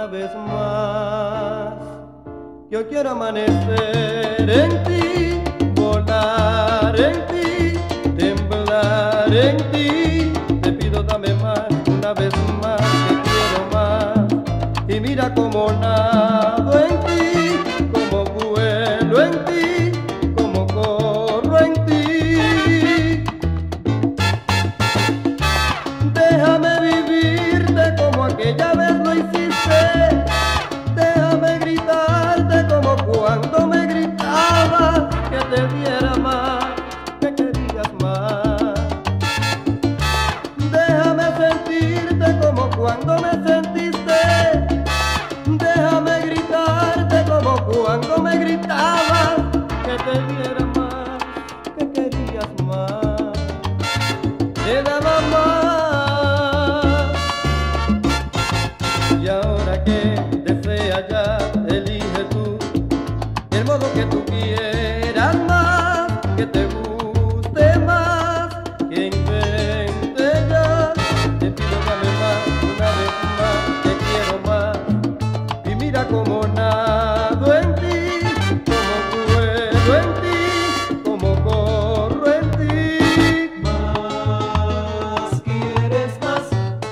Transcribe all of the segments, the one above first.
una vez más. Yo quiero amanecer en ti, volar en ti, temblar en ti. Te pido dame más, una vez más, te quiero más. Y mira como nada. cuando me En ti, como corro en ti. Más quieres más,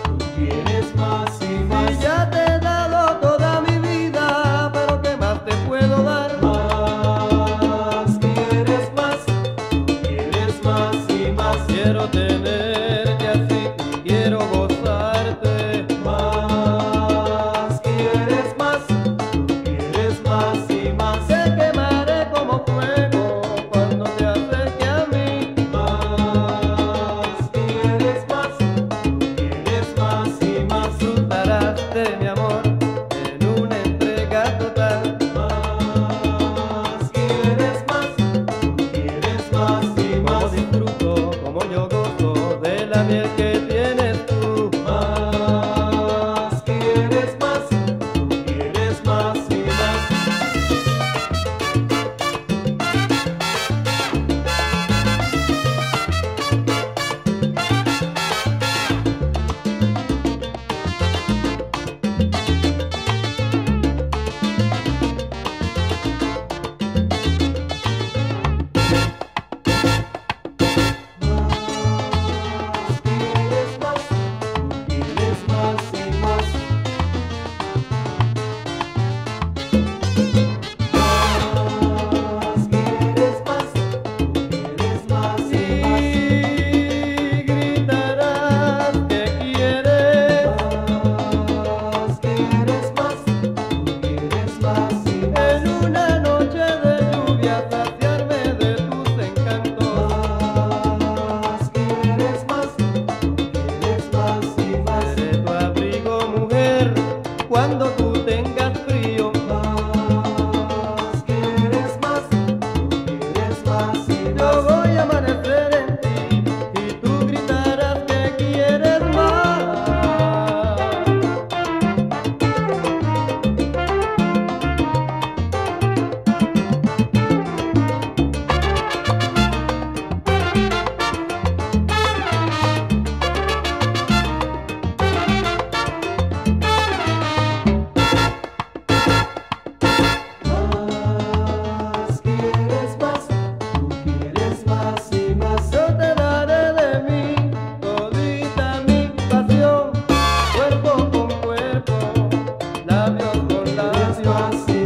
tú quieres más y más. Y ya te he dado toda mi vida, pero que más te puedo dar. Más quieres más, tú quieres más y más. Quiero te ver. Because